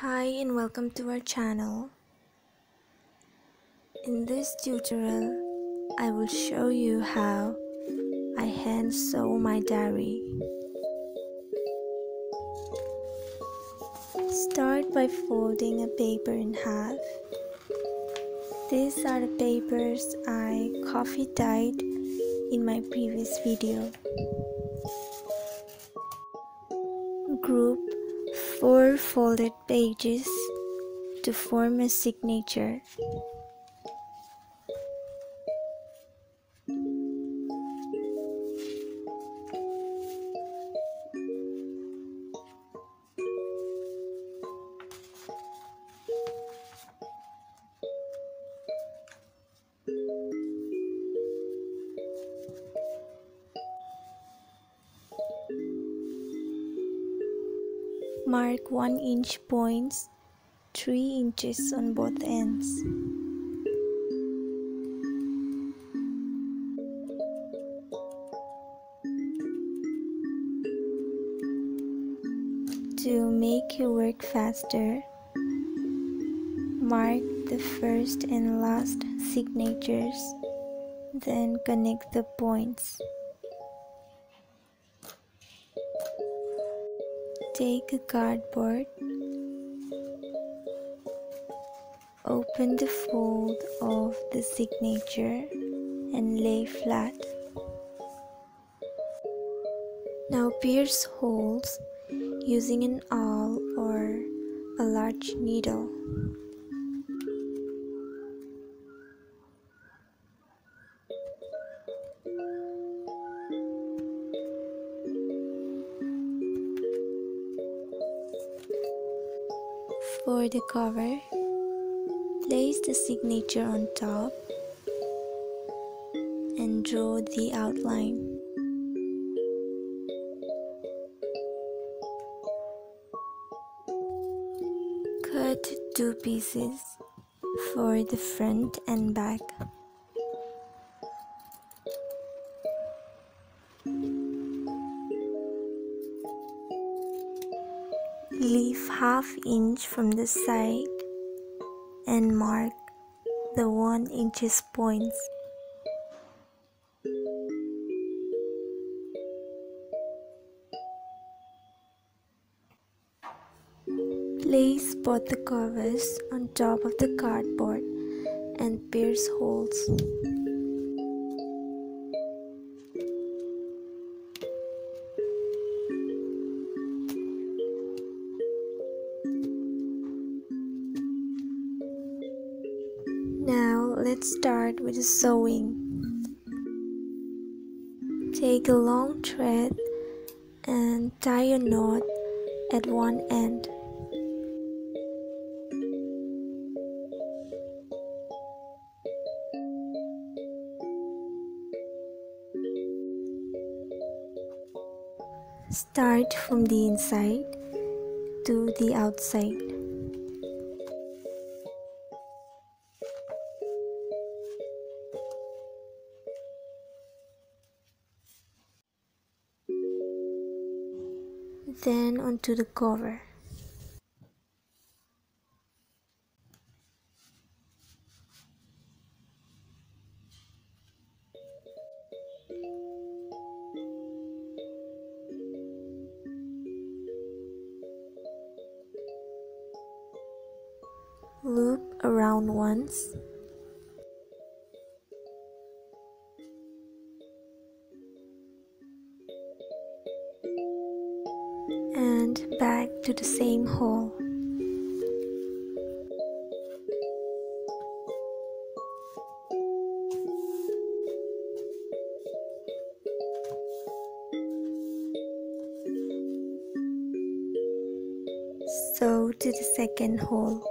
Hi and welcome to our channel. In this tutorial, I will show you how I hand sew my diary. Start by folding a paper in half. These are the papers I coffee dyed in my previous video. Group four folded pages to form a signature. Mark 1 inch points 3 inches on both ends. To make your work faster, mark the first and last signatures, then connect the points. Take a cardboard, open the fold of the signature and lay flat. Now pierce holes using an awl or a large needle. For the cover, place the signature on top and draw the outline. Cut two pieces for the front and back. Half inch from the side and mark the 1 inches points. Place both the covers on top of the cardboard and pierce holes. Start with the sewing. Take a long thread and tie a knot at one end. Start from the inside to the outside. Then onto the cover. And back to the same hole. Sew to the second hole.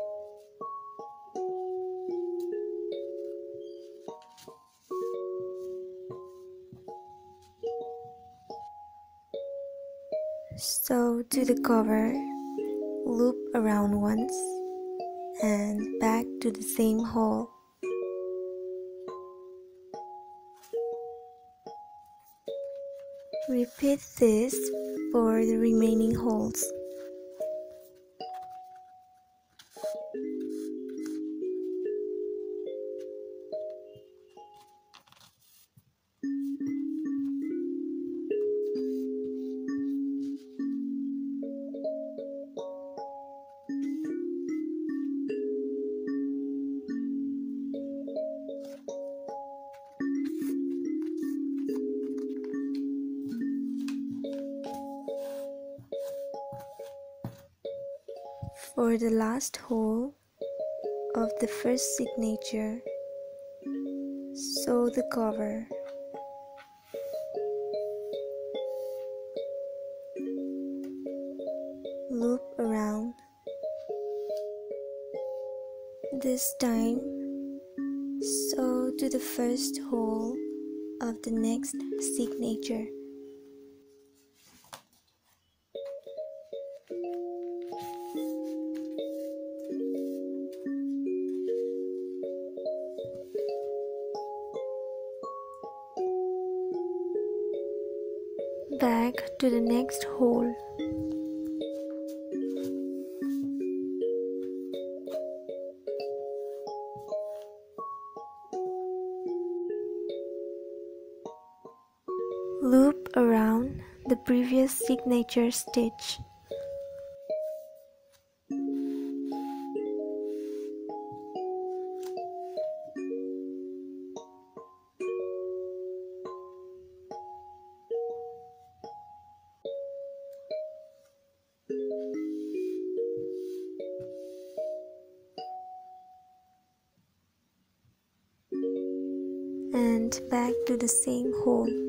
Sew to the cover, loop around once, and back to the same hole. Repeat this for the remaining holes. For the last hole of the first signature, sew the cover. Loop around. This time, sew to the first hole of the next signature. Back to the next hole. Loop around the previous signature stitch. Same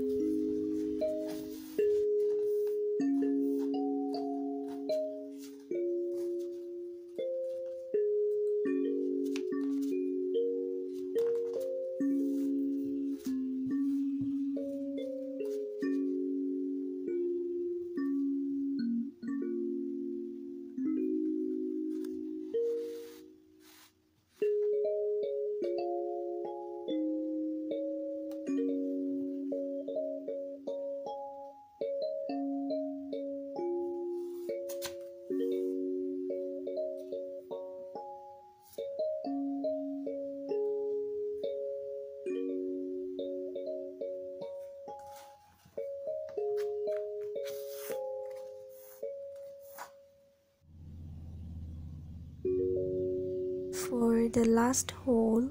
the last hole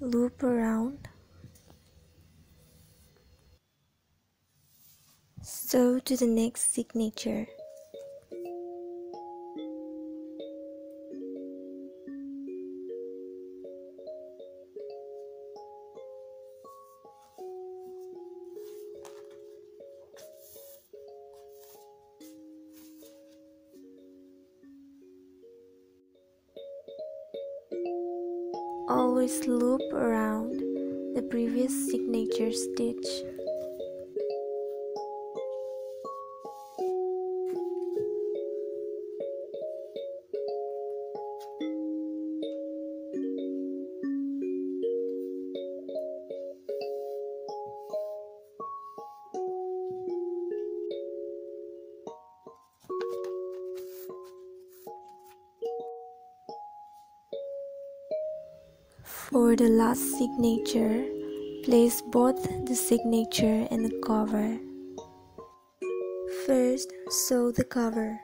loop around. Sew to the next signature always loop around the previous signature stitch. For the last signature, place both the signature and the cover. First, sew the cover.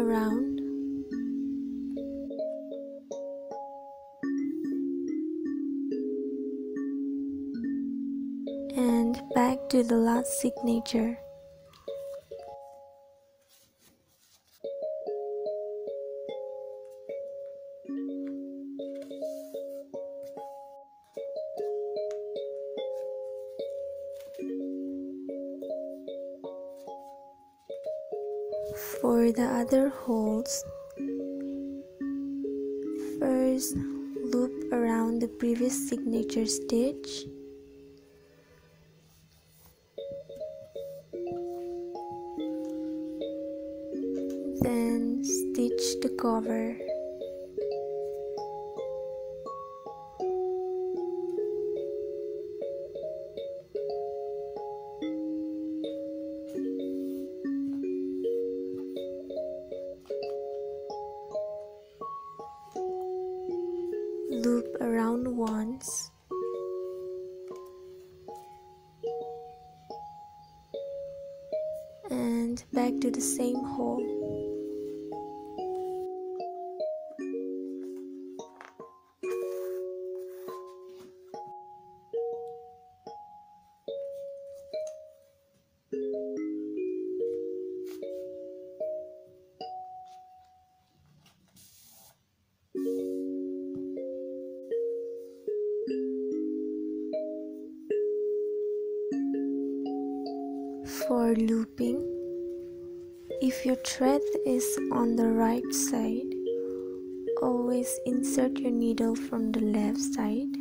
Around. And back to the last signature The other holes, first loop around the previous signature stitch. Then stitch the cover back to the same hole. For looping if your thread is on the right side always insert your needle from the left side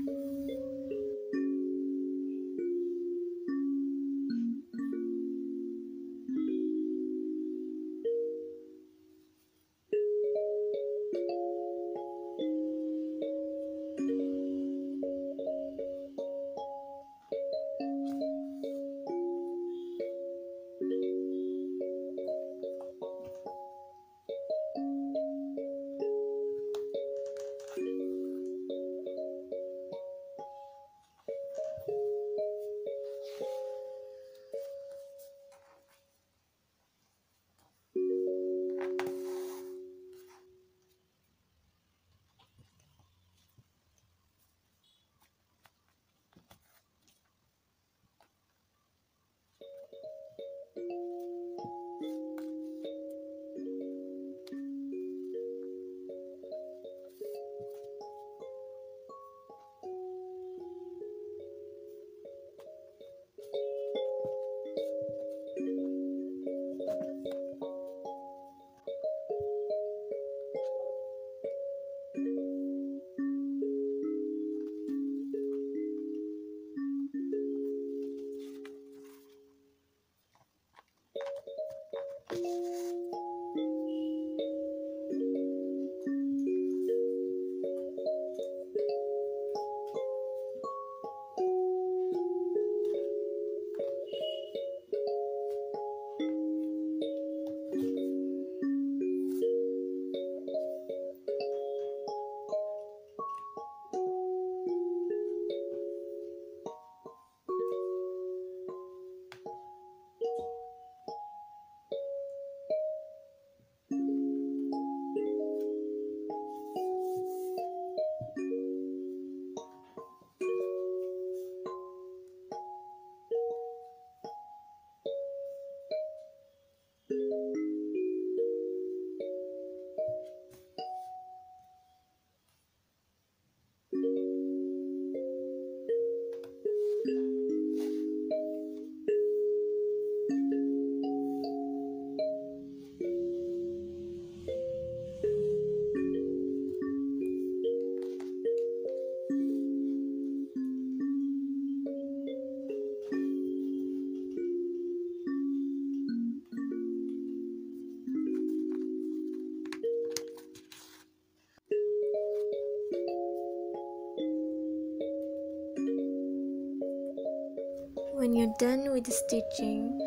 you're done with the stitching,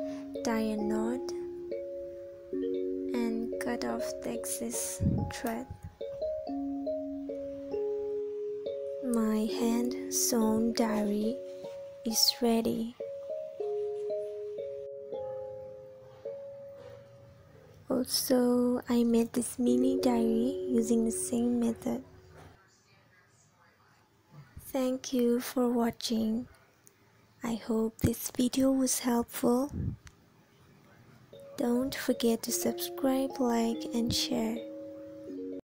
tie a knot and cut off the excess thread. My hand sewn diary is ready. Also, I made this mini diary using the same method. Thank you for watching. I hope this video was helpful. Don't forget to subscribe, like and share.